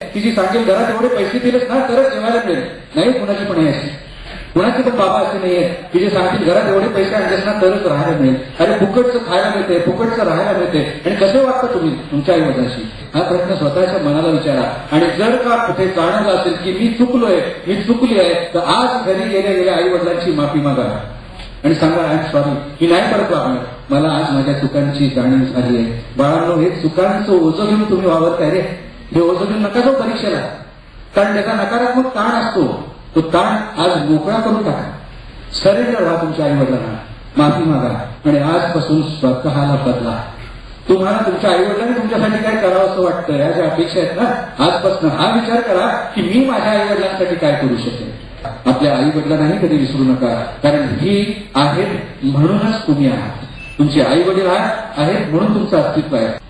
की जी सांगेल घरात एवढे पैसे दिलेस ना तरच जेवायला मिळेल. नाही कुणाची पण आहे अशी. कुणाचे पण बाबा असे नाहीये की जे सांगतील घरात एवढे पैसे आणलेस ना तरच राहायला मिळेल. अरे फुकटचं खायला मिळते फुकटचं राहायला मिळते. आणि कसे वाटतं तुम्ही? तुमच्या आईवडिलांशी. हा प्रश्न स्वतःच्या मनाला विचारा. आणि जर का कुठे जाणवलं असेल की मी चुकलोय मी चुकली आहे तर आज घरी गेल्या गेल्या आई वडिलांची माफी मागा. आणि सांगा आय सॉरी मी नाही परत वागणार. मला आज माझ्या चुकांची जाणीव झाली आहे. बाळांनो हे चुकांचं ओझं घेऊन तुम्ही वावरताय रे. हे ओझं नका जाऊ परीक्षेला. कारण त्याचा नकारात्मक ताण असतो. तो ताण आज मोकळा करून टाका. सरेंडर व्हा तुमच्या आईवडिलांना. माफी मागा. आणि आजपासून स्वतःला बदला. तुम्हाला तुमच्या आई वडिलांनी तुमच्यासाठी काय करावं असं वाटतं या ज्या अपेक्षा आहेत ना? आजपासून हा विचार करा की मी माझ्या आईवडिलांसाठी काय करू शकेन? आपल्या आई वडिलांनाही कधी विसरू नका. कारण ही आहेत म्हणूनच तुम्ही आहात. तुमचे आई वडील आहेत म्हणून तुमचं अस्तित्व आहे.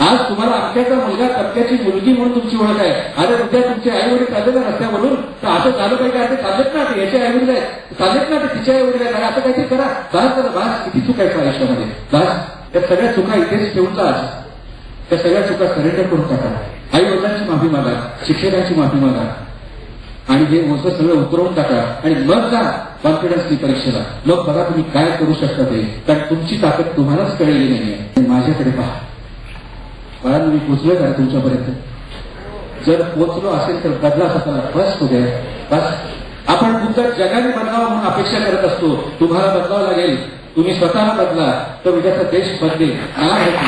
आज तुम्हाला अख्याचा मुलगा टप्प्याची मुलगी म्हणून तुमची ओळख आहे. अरे उद्या तुमचे आई वडील चालले ना रस्त्यावरून. तर असं चालू काय असं चालत ना ते याचे आई वडील आहेत. चालत ना ते तिचे आई वडील आहेत असं काहीतरी करा. बास करा बास. किती चुकायचं आयुष्यामध्ये बास. त्या सगळ्या चुका इथेच ठेवून जा त्या सगळ्या चुका सरेंडर करून टाका. आई वडिलांची माफी मागा. शिक्षकांची माफी मागा. आणि हे मोठं सगळं उतरवून टाका. आणि मग जा कॉन्फिडन्सची परीक्षेला. मग बघा तुम्ही काय करू शकता ते. कारण तुमची ताकद तुम्हालाच कळलेली नाहीये. माझ्याकडे पहा. मला मी पोचलो का तुमच्यापर्यंत? जर पोचलो असेल तर बदला स्वतःला बस उद्या बस. आपण फक्त जगाने बदलावा म्हणून अपेक्षा करत असतो. तुम्हाला बदलावं लागेल. तुम्ही स्वतःला बदला. तर उद्याचा देश बदलेल. मला माहिती